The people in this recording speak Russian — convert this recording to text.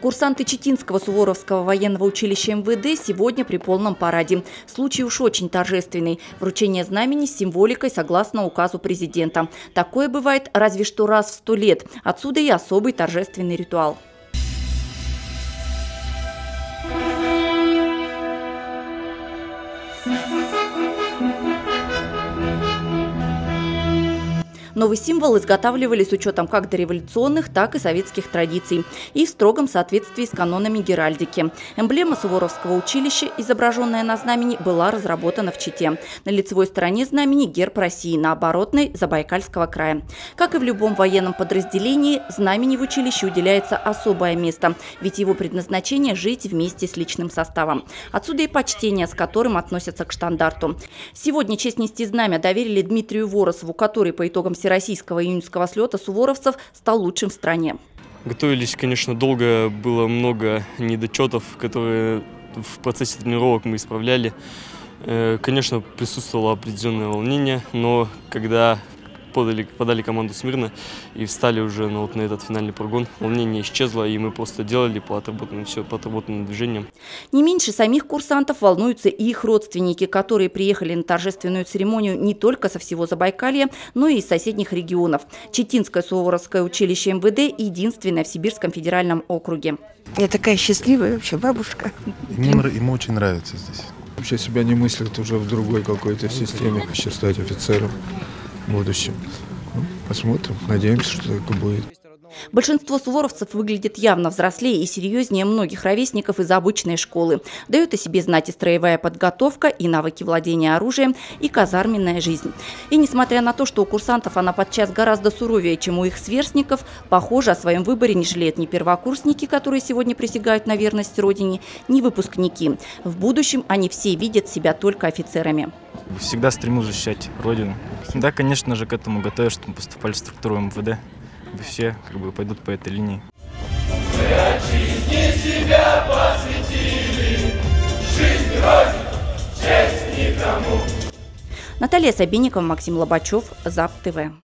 Курсанты Читинского Суворовского военного училища МВД сегодня при полном параде. Случай уж очень торжественный. Вручение знамени с символикой согласно указу президента. Такое бывает разве что раз в сто лет. Отсюда и особый торжественный ритуал. Новый символ изготавливали с учетом как дореволюционных, так и советских традиций и в строгом соответствии с канонами геральдики. Эмблема Суворовского училища, изображенная на знамени, была разработана в Чите. На лицевой стороне знамени герб России, на оборотной – Забайкальского края. Как и в любом военном подразделении, знамени в училище уделяется особое место, ведь его предназначение – жить вместе с личным составом. Отсюда и почтение, с которым относятся к штандарту. Сегодня честь нести знамя доверили Дмитрию Воросову, который по итогам всероссийского июньского слета суворовцев стал лучшим в стране. Готовились, конечно, долго, было много недочетов, которые в процессе тренировок мы исправляли. Э, конечно, присутствовало определенное волнение, но когда подали, подали команду смирно и встали уже на, вот, на этот финальный прогон. Волнение исчезло, и мы просто делали по отработанным, все по отработанным движениям. Не меньше самих курсантов волнуются и их родственники, которые приехали на торжественную церемонию не только со всего Забайкалья, но и из соседних регионов. Читинское Суворовское училище МВД единственное в Сибирском федеральном округе. Я такая счастливая вообще бабушка. Ему, ему очень нравится здесь. Вообще себя не мыслит уже в другой какой-то системе, хочу стать офицером в будущем. Ну, посмотрим, надеемся, что это будет. Большинство суворовцев выглядит явно взрослее и серьезнее многих ровесников из обычной школы. Дает о себе знать и строевая подготовка, и навыки владения оружием, и казарменная жизнь. И несмотря на то, что у курсантов она подчас гораздо суровее, чем у их сверстников, похоже, о своем выборе не жалеют ни первокурсники, которые сегодня присягают на верность Родине, ни выпускники. В будущем они все видят себя только офицерами. Всегда стремусь защищать Родину. Да, конечно же, к этому готовы, чтобы поступали в структуру МВД все как бы пойдут по этой линии. Себя посвятили, жизнь Родину, честь никому. Наталья Сабинникова, Максим Лобачев, ЗАП ТВ.